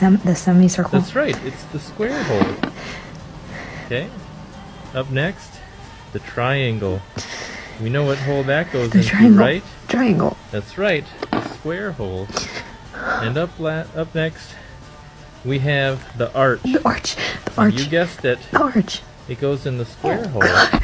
Sem- the semicircle. That's right. It's the square hole. Okay. Up next, the triangle. We know what hole that goes The into, triangle. right? Triangle. That's right. The square hole. And up up next, we have the arch. The arch. The arch. You guessed it. the arch. It goes in the square oh, hole. God.